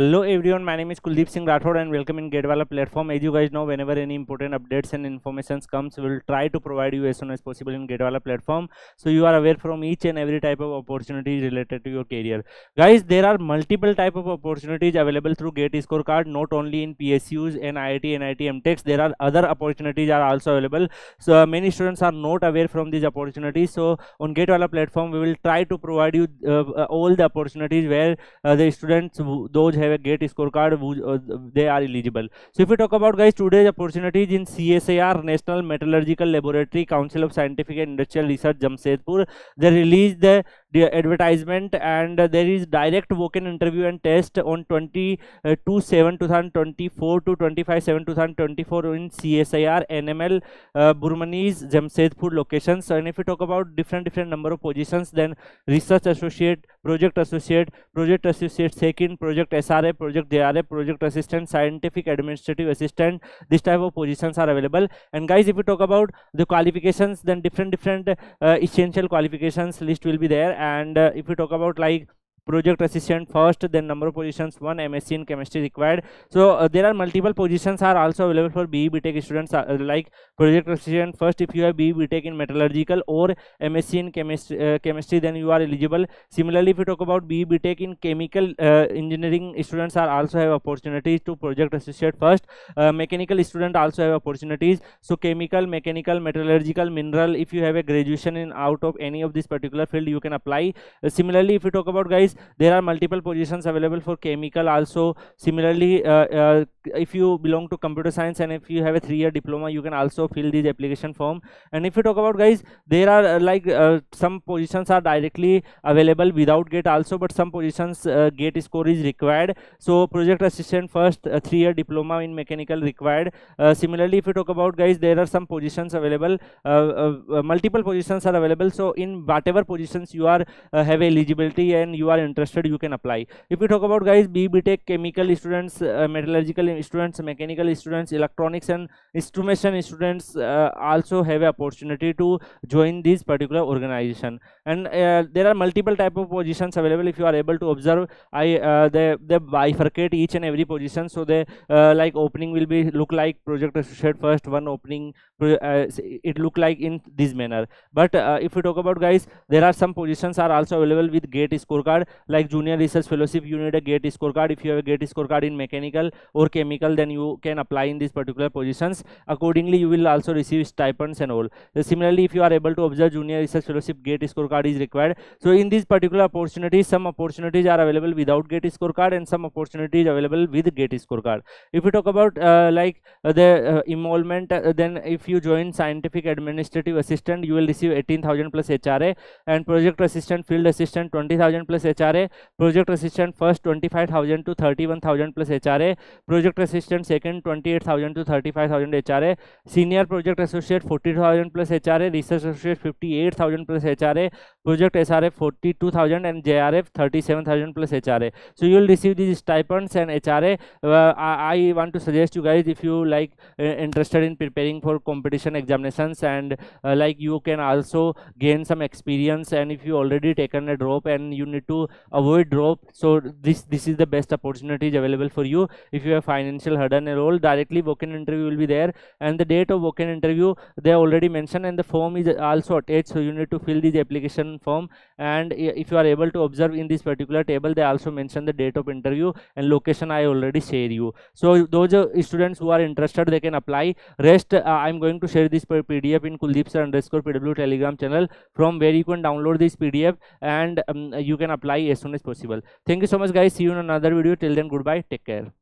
Hello everyone, my name is Kuldeep Singh Rathod and welcome in GATE Wallah platform. As you guys know, whenever any important updates and informations comes, we will try to provide you as soon as possible in GATE Wallah platform. So you are aware from each and every type of opportunity related to your career. Guys, there are multiple type of opportunities available through Gate Scorecard, not only in PSUs and IIT, NIT, MTechs. There are other opportunities are also available. So uh, many students are not aware from these opportunities. So on GATE Wallah platform, we will try to provide you uh, uh, all the opportunities where uh, the students, those have a gate scorecard uh, they are eligible so if we talk about guys today's opportunities in csir national metallurgical laboratory council of scientific and industrial research jamshedpur they released the the advertisement and there is direct walk-in interview and test on 22 uh, 7 2024 to 25 7 2024 in CSIR NML uh, Burma Mines Jamshedpur locations. And if we talk about different different number of positions then research associate project associate project associate second project SRA project JRA project assistant scientific administrative assistant this type of positions are available. And guys if we talk about the qualifications then different different uh, essential qualifications list will be there and uh, if we talk about like project assistant first then number of positions one msc in chemistry required. So uh, there are multiple positions are also available for be btech students uh, like project assistant first if you have be btech in metallurgical or msc in chemistry uh, chemistry then you are eligible. Similarly if you talk about be btech in chemical uh, engineering students are also have opportunities to project associate first. Uh, mechanical student also have opportunities. So chemical mechanical metallurgical mineral if you have a graduation in out of any of this particular field you can apply. Uh, similarly if you talk about guys there are multiple positions available for chemical. Also similarly uh, uh, if you belong to computer science and if you have a three-year diploma you can also fill this application form. And if you talk about guys there are uh, like uh, some positions are directly available without gate also but some positions uh, gate score is required. So project assistant first three-year diploma in mechanical required. Similarly if you talk about guys there are some positions available multiple positions are available. So in whatever positions you are have eligibility and you are interested you can apply. If we talk about guys b btech chemical students uh, metallurgical students mechanical students electronics and instrumentation students uh, also have opportunity to join this particular organization. And uh, there are multiple type of positions available. If you are able to observe i uh, they they bifurcate each and every position. So they uh, like opening will be look like project associate first one opening uh, it look like in this manner. But if we talk about guys there are some positions are also available with gate scorecard. Like junior research fellowship you need a gate scorecard. If you have a gate scorecard in mechanical or chemical then you can apply in these particular positions. Accordingly you will also receive stipends and all. Similarly if you are able to observe junior research fellowship gate scorecard is required. So in these particular opportunities some opportunities are available without gate scorecard and some opportunities available with gate scorecard. If we talk about uh, like uh, the uh, involvement uh, then if you join scientific administrative assistant you will receive 18000 plus hra and project assistant field assistant 20000 plus HRA, project assistant first 25,000 to 31,000 plus HRA, project assistant second 28,000 to 35,000 HRA, senior project associate 40,000 plus HRA, research associate 58,000 plus HRA, project SRF 42,000 and JRF 37,000 plus HRA. So you will receive these stipends and HRA. Uh, I, I, want to suggest you guys if you like uh, interested in preparing for competition examinations and uh, like you can also gain some experience and if you already taken a drop and you need to avoid drop so this this is the best opportunities available for you if you have financial hurdle role directly walk-in interview will be there and the date of walk-in interview they already mentioned and the form is also attached so you need to fill this application form. And if you are able to observe in this particular table they also mention the date of interview and location i already share you. So those students who are interested they can apply. Rest uh, i'm going to share this pdf in kuldeep sir underscore pw telegram channel. From where you can download this pdf and um, you can apply as soon as possible. Thank you so much guys. See you in another video. Till then goodbye. Take care